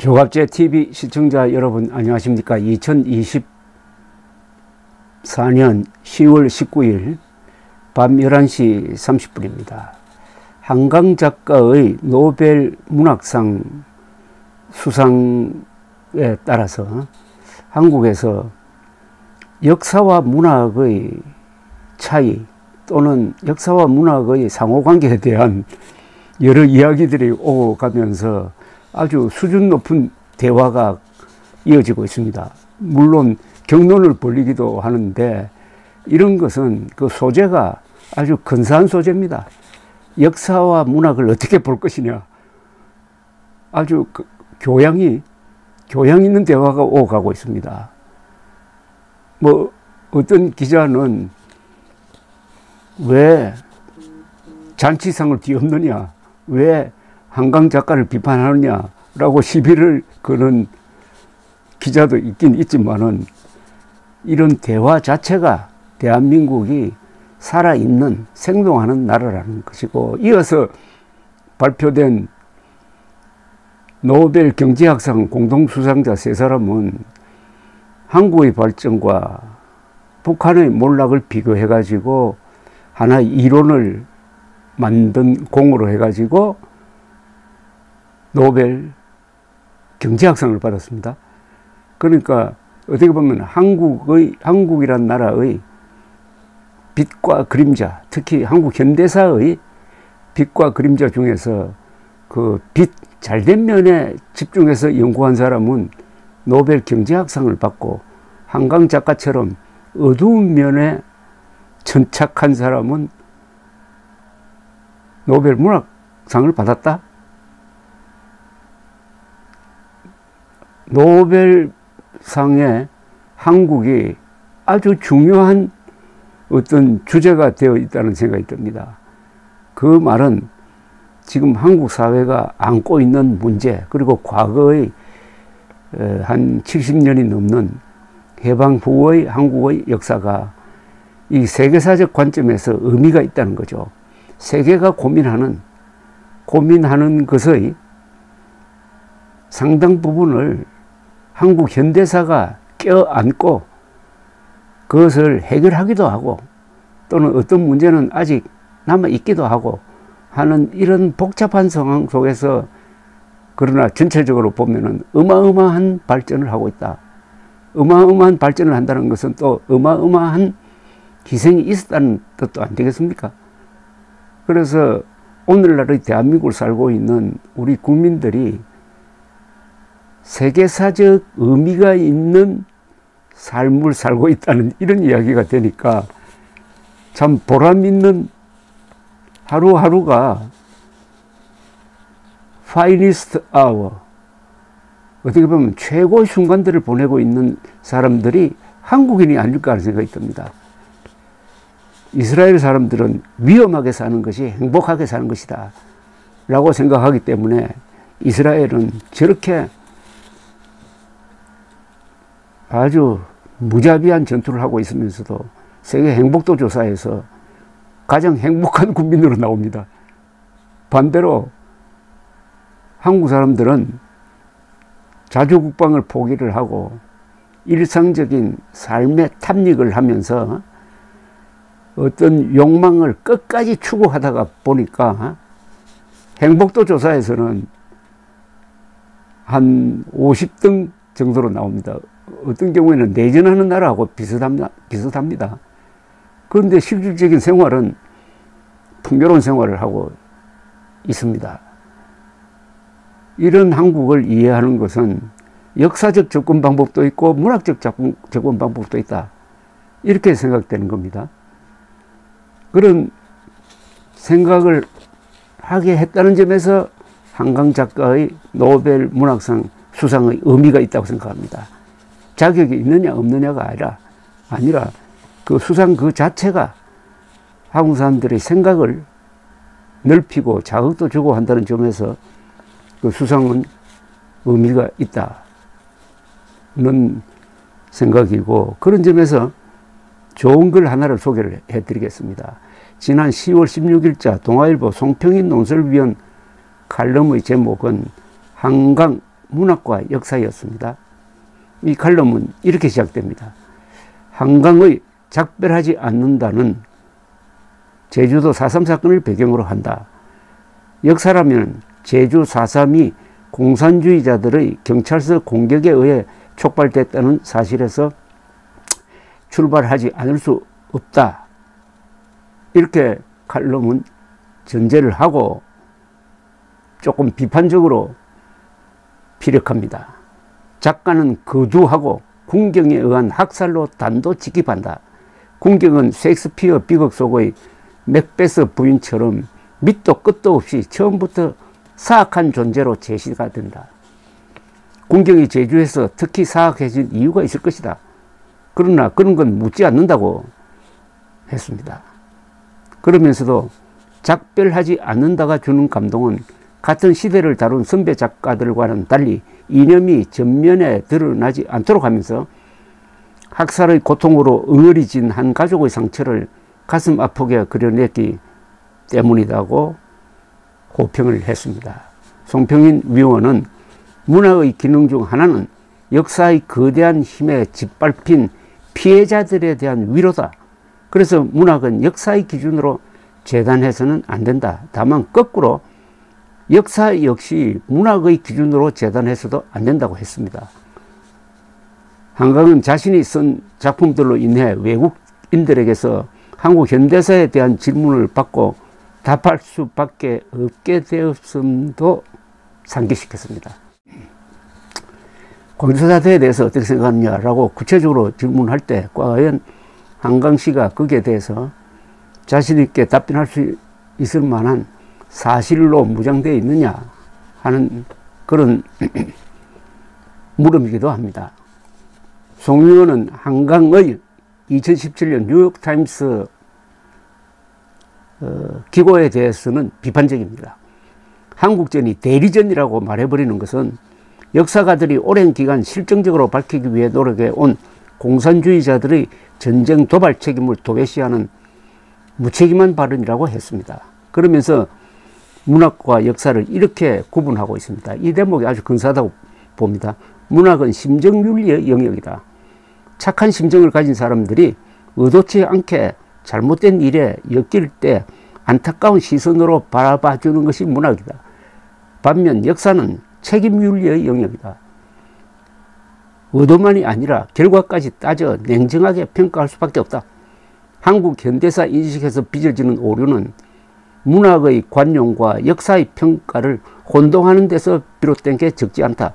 조갑제 TV 시청자 여러분 안녕하십니까? 2024년 10월 19일 밤 11시 30분입니다. 한강 작가의 노벨 문학상 수상에 따라서 한국에서 역사와 문학의 차이 또는 역사와 문학의 상호관계에 대한 여러 이야기들이 오고 가면서 아주 수준 높은 대화가 이어지고 있습니다. 물론 경론을 벌리기도 하는데 이런 것은 그 소재가 아주 근사한 소재입니다. 역사와 문학을 어떻게 볼 것이냐. 아주 그 교양이, 교양 있는 대화가 오가고 있습니다. 뭐, 어떤 기자는 왜 잔치상을 뒤엎느냐, 왜 한강 작가를 비판하느냐라고 시비를 거는 기자도 있긴 있지만은 이런 대화 자체가 대한민국이 살아있는 생동하는 나라라는 것이고 이어서 발표된 노벨 경제학상 공동수상자 세 사람은 한국의 발전과 북한의 몰락을 비교해 가지고 하나의 이론을 만든 공으로 해 가지고 노벨 경제학상을 받았습니다. 그러니까 어떻게 보면 한국의 한국이란 나라의 빛과 그림자, 특히 한국 현대사의 빛과 그림자 중에서 그 빛 잘된 면에 집중해서 연구한 사람은 노벨 경제학상을 받고 한강 작가처럼 어두운 면에 천착한 사람은 노벨 문학상을 받았다? 노벨상에 한국이 아주 중요한 어떤 주제가 되어 있다는 생각이 듭니다. 그 말은 지금 한국 사회가 안고 있는 문제, 그리고 과거의 한 70년이 넘는 해방 후의 한국의 역사가 이 세계사적 관점에서 의미가 있다는 거죠. 세계가 고민하는, 고민하는 것의 상당 부분을 한국 현대사가 껴안고 그것을 해결하기도 하고 또는 어떤 문제는 아직 남아 있기도 하고 하는 이런 복잡한 상황 속에서 그러나 전체적으로 보면은 어마어마한 발전을 하고 있다. 어마어마한 발전을 한다는 것은 또 어마어마한 희생이 있었다는 뜻도 안 되겠습니까? 그래서 오늘날의 대한민국을 살고 있는 우리 국민들이 세계사적 의미가 있는 삶을 살고 있다는 이런 이야기가 되니까 참 보람 있는 하루하루가 finest hour 어떻게 보면 최고 순간들을 보내고 있는 사람들이 한국인이 아닐까 하는 생각이 듭니다. 이스라엘 사람들은 위험하게 사는 것이 행복하게 사는 것이다. 라고 생각하기 때문에 이스라엘은 저렇게 아주 무자비한 전투를 하고 있으면서도 세계 행복도 조사에서 가장 행복한 국민으로 나옵니다. 반대로 한국 사람들은 자주 국방을 포기를 하고 일상적인 삶의 탐닉을 하면서 어떤 욕망을 끝까지 추구하다가 보니까 행복도 조사에서는 한 50등 정도로 나옵니다. 어떤 경우에는 내전하는 나라하고 비슷합니다. 비슷합니다. 그런데 실질적인 생활은 풍요로운 생활을 하고 있습니다. 이런 한국을 이해하는 것은 역사적 접근 방법도 있고 문학적 접근, 방법도 있다. 이렇게 생각되는 겁니다. 그런 생각을 하게 했다는 점에서 한강 작가의 노벨 문학상 수상의 의미가 있다고 생각합니다. 자격이 있느냐 없느냐가 아니라 아니라 그 수상 그 자체가 한국 사람들의 생각을 넓히고 자극도 주고 한다는 점에서 그 수상은 의미가 있다는 생각이고 그런 점에서 좋은 글 하나를 소개를 해드리겠습니다. 지난 10월 16일자 동아일보 송평인 논설위원 칼럼의 제목은 한강 문학과 역사였습니다. 이 칼럼은 이렇게 시작됩니다. 한강의 작별하지 않는다는 제주도 4.3 사건을 배경으로 한다. 역사라면 제주 4.3이 공산주의자들의 경찰서 공격에 의해 촉발됐다는 사실에서 출발하지 않을 수 없다. 이렇게 칼럼은 전제를 하고 조금 비판적으로 피력합니다. 작가는 거두하고 궁경에 의한 학살로 단도직입한다. 궁경은 셰익스피어 비극 속의 맥베스 부인처럼 밑도 끝도 없이 처음부터 사악한 존재로 제시가 된다. 궁경이 제주에서 특히 사악해진 이유가 있을 것이다. 그러나 그런 건 묻지 않는다고 했습니다. 그러면서도 작별하지 않는다가 주는 감동은 같은 시대를 다룬 선배 작가들과는 달리 이념이 전면에 드러나지 않도록 하면서 학살의 고통으로 응어리진 한 가족의 상처를 가슴 아프게 그려냈기 때문이라고 호평을 했습니다. 송평인 위원은 문화의 기능 중 하나는 역사의 거대한 힘에 짓밟힌 피해자들에 대한 위로다. 그래서 문학은 역사의 기준으로 재단해서는 안 된다. 다만 거꾸로 역사 역시 문학의 기준으로 재단해서도 안 된다고 했습니다. 한강은 자신이 쓴 작품들로 인해 외국인들에게서 한국 현대사에 대한 질문을 받고 답할 수밖에 없게 되었음도 상기시켰습니다. 공사사태에 대해서 어떻게 생각하느냐라고 구체적으로 질문할 때 과연 한강 씨가 거기에 대해서 자신 있게 답변할 수 있을 만한 사실로 무장되어 있느냐 하는 그런 물음이기도 합니다. 송 의원은 한강의 2017년 뉴욕타임스 어, 기고에 대해서는 비판적입니다. 한국전이 대리전이라고 말해버리는 것은 역사가들이 오랜 기간 실정적으로 밝히기 위해 노력해 온 공산주의자들의 전쟁 도발 책임을 도외시하는 무책임한 발언이라고 했습니다. 그러면서 문학과 역사를 이렇게 구분하고 있습니다. 이 대목이 아주 근사하다고 봅니다. 문학은 심정윤리의 영역이다. 착한 심정을 가진 사람들이 의도치 않게 잘못된 일에 엮일 때 안타까운 시선으로 바라봐 주는 것이 문학이다. 반면 역사는 책임윤리의 영역이다. 의도만이 아니라 결과까지 따져 냉정하게 평가할 수밖에 없다. 한국 현대사 인식에서 빚어지는 오류는 문학의 관용과 역사의 평가를 혼동하는 데서 비롯된 게 적지 않다.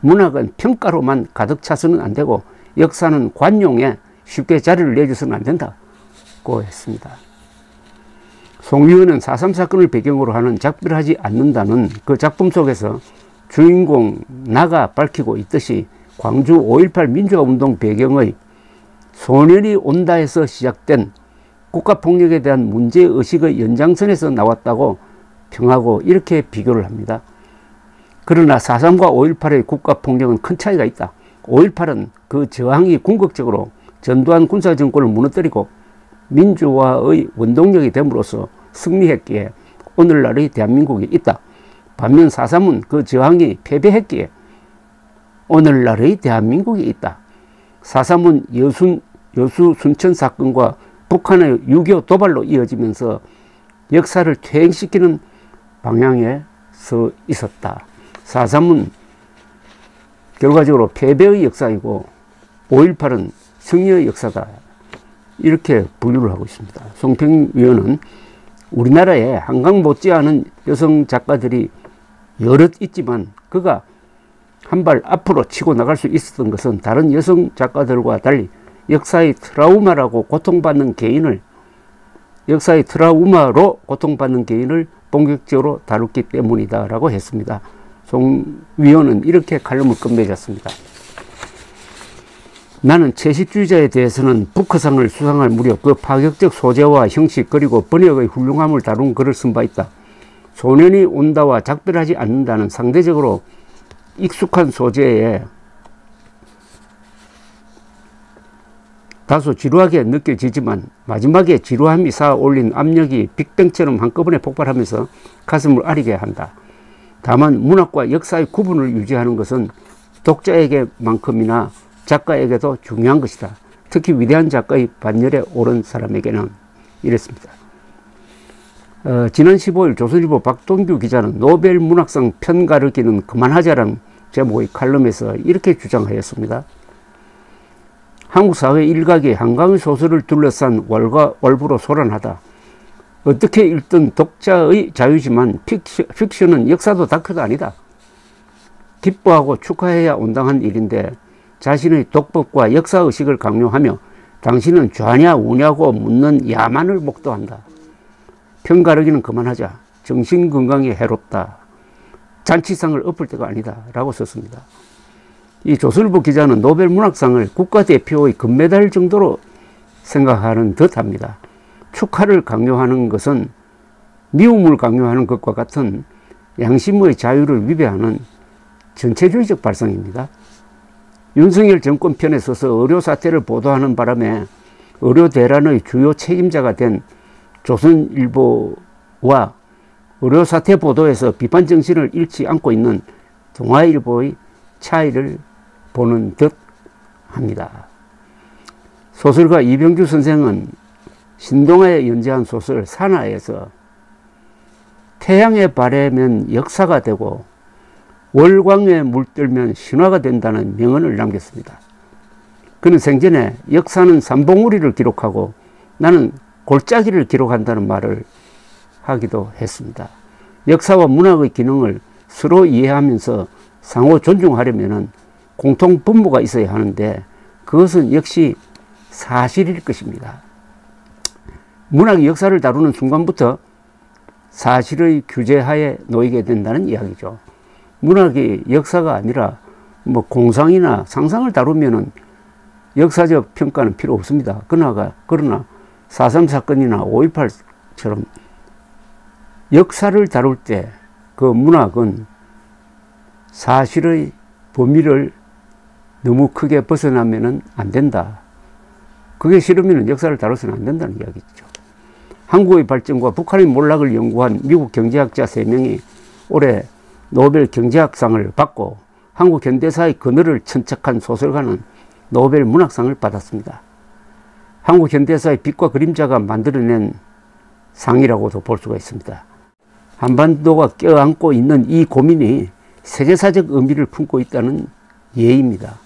문학은 평가로만 가득 차서는 안 되고 역사는 관용에 쉽게 자리를 내줘서는 안 된다 고 했습니다. 송 의원은 4.3 사건을 배경으로 하는 작별 하지 않는다는 그 작품 속에서 주인공 나가 밝히고 있듯이 광주 5.18 민주화운동 배경의 소년이 온다에서 시작된 국가 폭력에 대한 문제 의식의 연장선에서 나왔다고 평하고 이렇게 비교를 합니다. 그러나 4.3과 5.18의 국가 폭력은 큰 차이가 있다. 5.18은 그 저항이 궁극적으로 전두환 군사 정권을 무너뜨리고 민주화의 원동력이 됨으로써 승리했기에 오늘날의 대한민국이 있다. 반면 4.3은 그 저항이 패배했기에 오늘날의 대한민국이 있다. 4.3은 여순, 여수 순천 사건과 북한의 6.25 도발로 이어지면서 역사를 퇴행시키는 방향에 서 있었다. 4.3은 결과적으로 패배의 역사이고 5.18은 승리의 역사다. 이렇게 분류를 하고 있습니다. 송평 위원은 우리나라에 한강 못지않은 여성 작가들이 여럿 있지만 그가 한 발 앞으로 치고 나갈 수 있었던 것은 다른 여성 작가들과 달리 역사의 트라우마라고 고통받는 개인을 역사의 트라우마로 고통받는 개인을 본격적으로 다뤘기 때문이다라고 했습니다. 송 위원은 이렇게 칼럼을 끝맺었습니다. 나는 채식주의자에 대해서는 부커상을 수상할 무렵 그 파격적 소재와 형식 그리고 번역의 훌륭함을 다룬 글을 쓴 바 있다. 소년이 온다와 작별하지 않는다는 상대적으로 익숙한 소재에 다소 지루하게 느껴지지만 마지막에 지루함이 쌓아 올린 압력이 빅뱅처럼 한꺼번에 폭발하면서 가슴을 아리게 한다. 다만 문학과 역사의 구분을 유지하는 것은 독자에게만큼이나 작가에게도 중요한 것이다. 특히 위대한 작가의 반열에 오른 사람에게는 이랬습니다. 어, 지난 15일 조선일보 박동규 기자는 노벨 문학상 편가르기는 그만하자라는 제목의 칼럼에서 이렇게 주장하였습니다. 한국 사회 일각이 한강의 소설을 둘러싼 월과 월부로 소란하다. 어떻게 읽든 독자의 자유지만 픽션, 은 역사도 다큐도 아니다. 기뻐하고 축하해야 온당한 일인데 자신의 독법과 역사의식을 강요하며 당신은 좌냐 우냐고 묻는 야만을 목도한다. 편가르기는 그만하자. 정신건강에 해롭다. 잔치상을 엎을 때가 아니다. 라고 썼습니다. 이 조선일보 기자는 노벨 문학상을 국가대표의 금메달 정도로 생각하는 듯 합니다. 축하를 강요하는 것은 미움을 강요하는 것과 같은 양심의 자유를 위배하는 전체주의적 발상입니다. 윤석열 정권 편에 서서 의료 사태를 보도하는 바람에 의료 대란의 주요 책임자가 된 조선일보와 의료 사태 보도에서 비판 정신을 잃지 않고 있는 동아일보의 차이를 보는 듯 합니다. 소설가 이병주 선생은 신동아에 연재한 소설 산하에서 태양에 바래면 역사가 되고 월광에 물들면 신화가 된다는 명언을 남겼습니다. 그는 생전에 역사는 삼봉우리를 기록하고 나는 골짜기를 기록한다는 말을 하기도 했습니다. 역사와 문학의 기능을 서로 이해하면서 상호 존중하려면 공통 분모가 있어야 하는데 그것은 역시 사실일 것입니다. 문학이 역사를 다루는 순간부터 사실의 규제하에 놓이게 된다는 이야기죠. 문학이 역사가 아니라 뭐 공상이나 상상을 다루면은 역사적 평가는 필요 없습니다. 그러나, 그러나 4.3 사건이나 5.18처럼 역사를 다룰 때 그 문학은 사실의 범위를 너무 크게 벗어나면 안 된다. 그게 싫으면 역사를 다뤄서는 안 된다는 이야기죠. 한국의 발전과 북한의 몰락을 연구한 미국 경제학자 3명이 올해 노벨 경제학상을 받고 한국 현대사의 그늘을 천착한 소설가는 노벨 문학상을 받았습니다. 한국 현대사의 빛과 그림자가 만들어낸 상이라고도 볼 수가 있습니다. 한반도가 껴안고 있는 이 고민이 세계사적 의미를 품고 있다는 예입니다.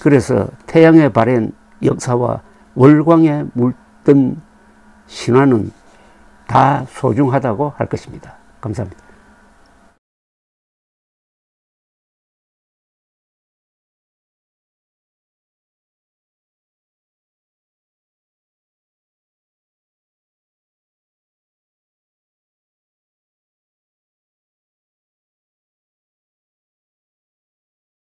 그래서 태양의 발현 역사와 월광에 물든 신화는 다 소중하다고 할 것입니다. 감사합니다.